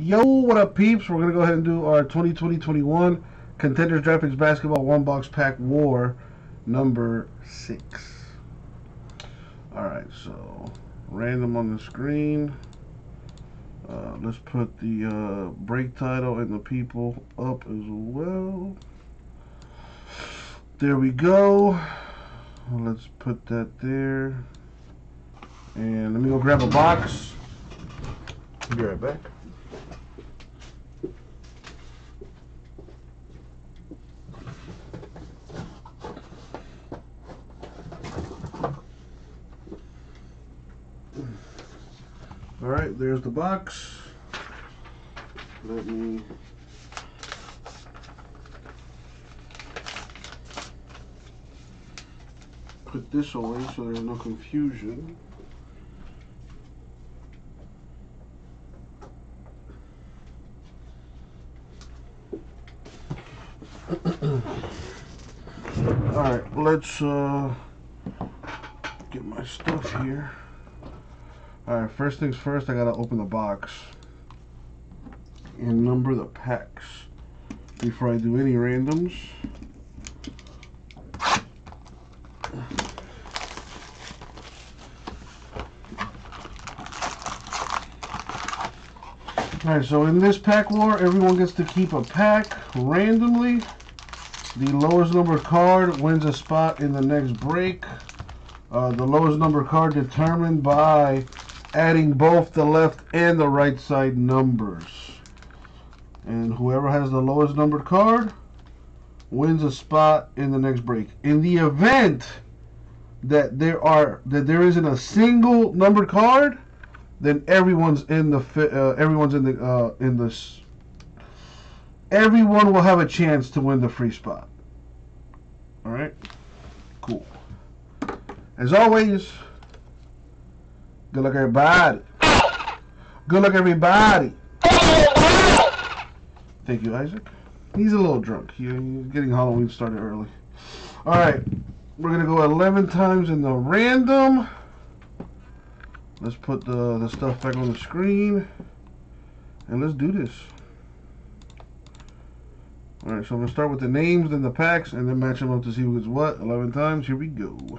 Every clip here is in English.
Yo, what up, peeps? We're going to go ahead and do our 2020-21 Contenders Draft Picks Basketball One Box Pack War number 6. Alright, so random on the screen. Uh, let's put the uh, break title and the people up as well. There we go. Let's put that there. And let me go grab a box. Be right back. There's the box. Let me put this away so there's no confusion. All right, let's uh, get my stuff here. Alright, first things first, I gotta open the box and number the packs before I do any randoms. Alright, so in this pack war, everyone gets to keep a pack randomly. The lowest number card wins a spot in the next break. Uh, the lowest number card determined by adding both the left and the right side numbers. And whoever has the lowest numbered card wins a spot in the next break. In the event that there are that there isn't a single numbered card, then everyone's in the uh, everyone's in the uh, in this. Everyone will have a chance to win the free spot. All right, cool. As always. Good luck, everybody. Good luck, everybody. Thank you, Isaac. He's a little drunk. He's getting Halloween started early. All right, we're gonna go 11 times in the random. Let's put the, the stuff back on the screen. And let's do this. All right, so I'm gonna start with the names, then the packs, and then match them up to see who gets what. 11 times, here we go.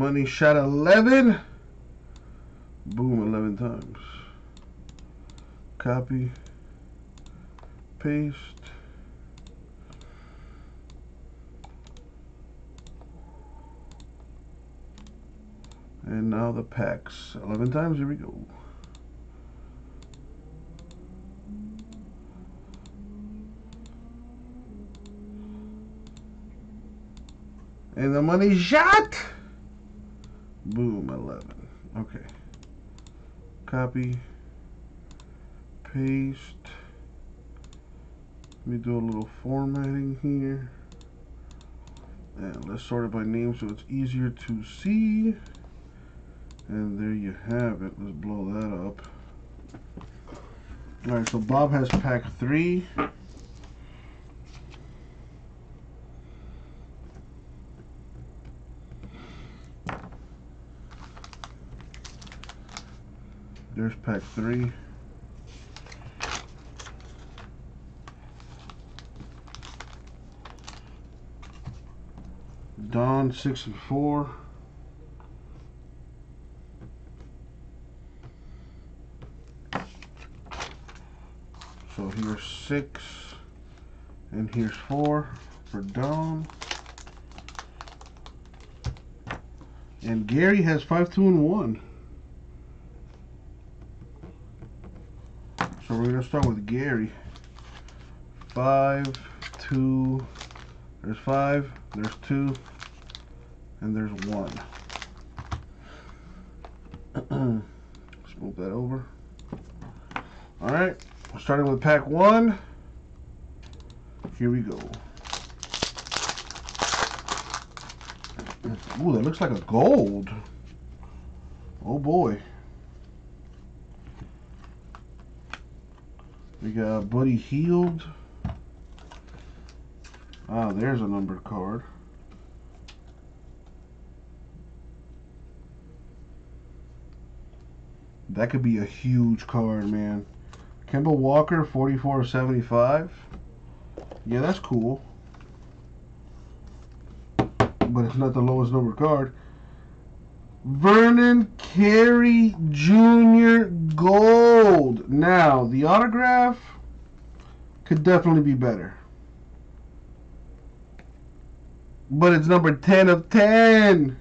Money shot 11. Boom, 11 times. Copy. Paste. And now the packs. 11 times, here we go. And the money shot. Boom, 11. Okay. Copy. Paste. Let me do a little formatting here. And let's sort it by name so it's easier to see. And there you have it. Let's blow that up. Alright, so Bob has pack three. There's pack three. Don six and four. So here's six and here's four for Don. And Gary has five, two, and one. So we're to start with Gary. Five, two, there's five, there's two, and there's one. Let's move that over. Alright, starting with pack one. Here we go. Ooh, that looks like a gold. Oh boy. We got Buddy Hield. Ah, there's a numbered card. That could be a huge card, man. Kemba Walker, 4475. Yeah, that's cool. But it's not the lowest number card. Vernon Carey Jr. Gold. Now, the autograph could definitely be better. But it's number 10 of 10.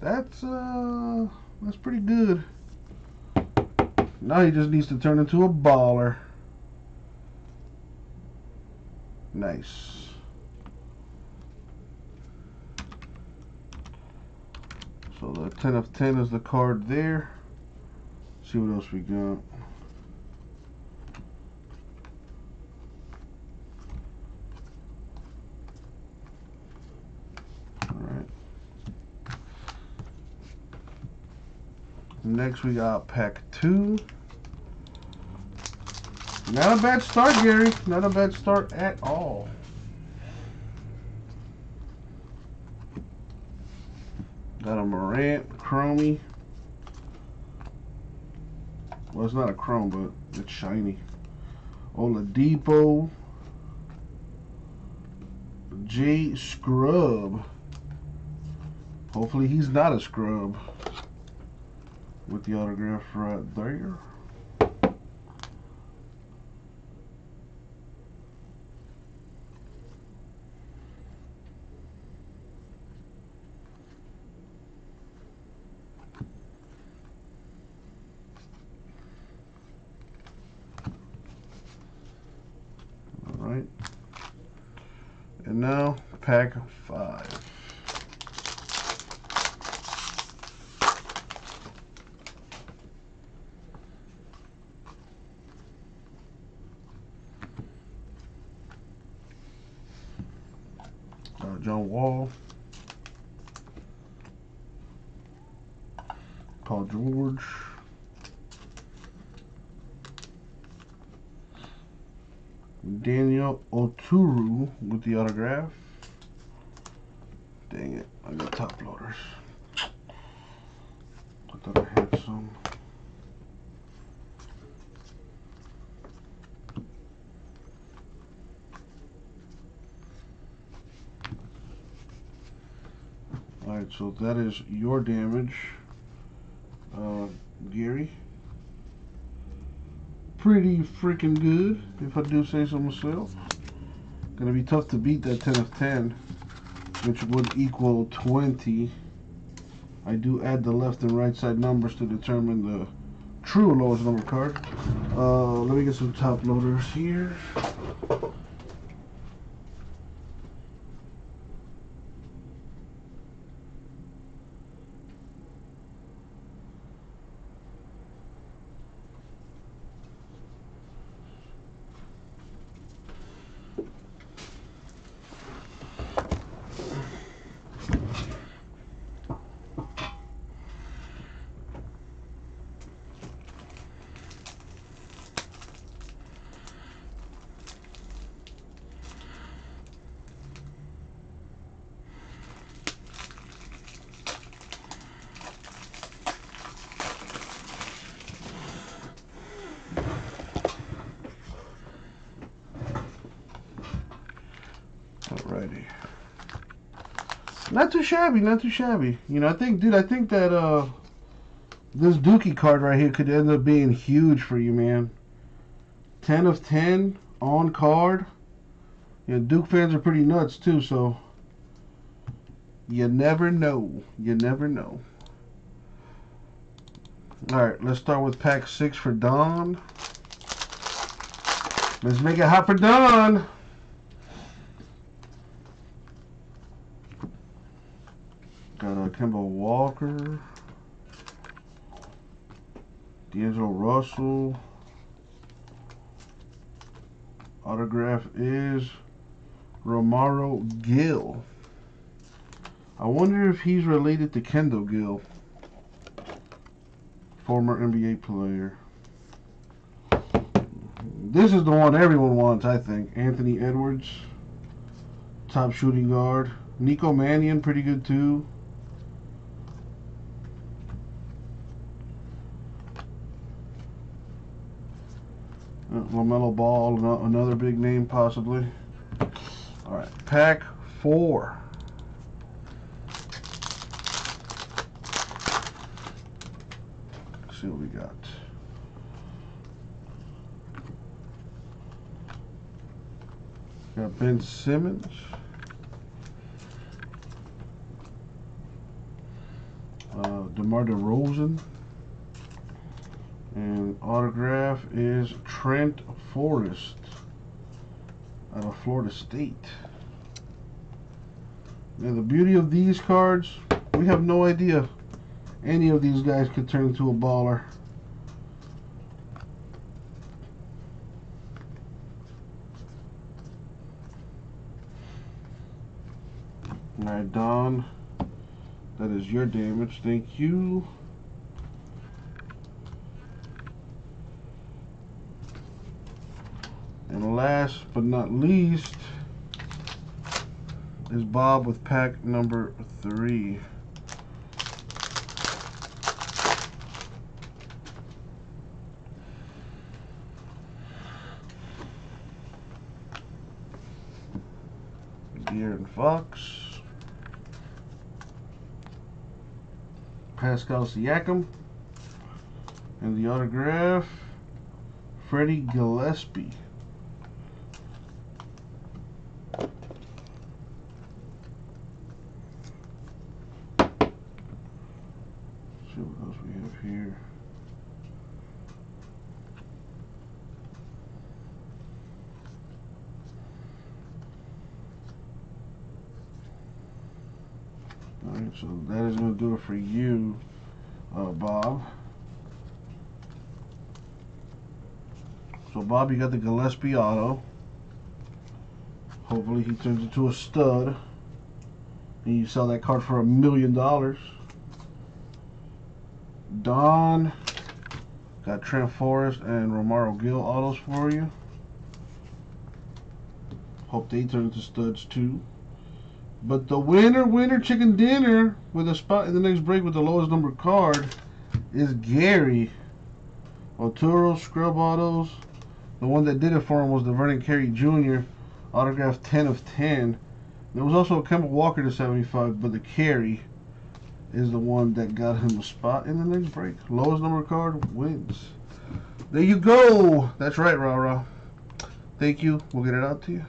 That's uh that's pretty good. Now he just needs to turn into a baller. Nice. So the 10 of 10 is the card there. Let's see what else we got. Alright. Next we got pack two. Not a bad start, Gary. Not a bad start at all. Got a Morant, Chromie. Well, it's not a chrome, but it's shiny. Oladipo. Jay Scrubb. Hopefully he's not a scrub. With the autograph right there. right? Now pack five. Uh, John Wall. Paul George. Daniel Oturu with the autograph. Dang it, I got top loaders. I thought I had some. Alright, so that is your damage, uh, Gary pretty freaking good, if I do say so myself. Gonna be tough to beat that 10 of 10, which would equal 20. I do add the left and right side numbers to determine the true lowest number card. Uh, let me get some top loaders here. Not too shabby, not too shabby. You know, I think, dude, I think that uh, this Dookie card right here could end up being huge for you, man. 10 of 10 on card. Yeah, Duke fans are pretty nuts too, so you never know. You never know. Alright, let's start with pack six for Don. Let's make it hot for Don. Got a Kemba Walker. D'Angelo Russell. Autograph is Romaro Gill. I wonder if he's related to Kendall Gill, former NBA player. This is the one everyone wants, I think. Anthony Edwards, top shooting guard. Nico Mannion, pretty good too. LaMelo Ball, another big name possibly. All right, pack four. Let's see what we got. Got Ben Simmons. Uh, DeMar DeRozan. And autograph is Trent Forrest out of Florida State. Now the beauty of these cards, we have no idea any of these guys could turn into a baller. Alright, Don. That is your damage. Thank you. Last but not least is Bob with pack number three. De'Aaron Fox. Pascal Siakam. And the autograph, Freddie Gillespie. see here. Alright, so that is going to do it for you, uh, Bob. So, Bob, you got the Gillespie auto. Hopefully, he turns into a stud. And you sell that card for a million dollars. Don got Trent Forrest and Romaro Gill autos for you. Hope they turn into studs too. But the winner, winner, chicken dinner with a spot in the next break with the lowest number card is Gary. Oturu Scrubb Autos. The one that did it for him was the Vernon Carey Jr. Autograph 10 of 10. There was also a Kemba Walker to 75, but the Carey is the one that got him a spot in the next break. Lowest number card wins. There you go. That's right, Rara. Thank you. We'll get it out to you.